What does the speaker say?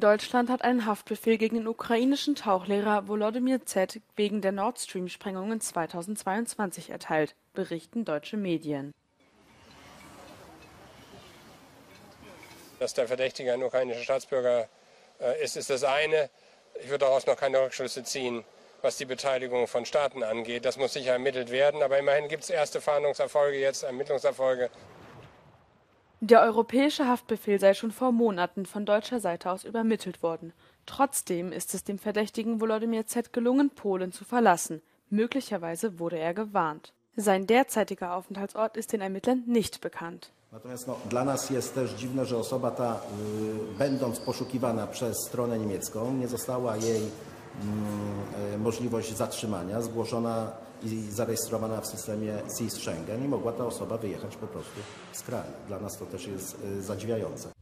Deutschland hat einen Haftbefehl gegen den ukrainischen Tauchlehrer Volodymyr Z. wegen der Nord Stream-Sprengungen 2022 erteilt, berichten deutsche Medien. Dass der Verdächtige ein ukrainischer Staatsbürger äh, ist, ist das eine. Ich würde daraus noch keine Rückschlüsse ziehen, was die Beteiligung von Staaten angeht. Das muss sicher ermittelt werden. Aber immerhin gibt es erste Fahndungserfolge, jetzt Ermittlungserfolge. Der europäische Haftbefehl sei schon vor Monaten von deutscher Seite aus übermittelt worden. Trotzdem ist es dem Verdächtigen Volodymyr Z gelungen, Polen zu verlassen. Möglicherweise wurde er gewarnt. Sein derzeitiger Aufenthaltsort ist den Ermittlern nicht bekannt. Możliwość zatrzymania zgłoszona i zarejestrowana w systemie SIS Schengen i mogła ta osoba wyjechać po prostu z kraju. Dla nas to też jest y, zadziwiające.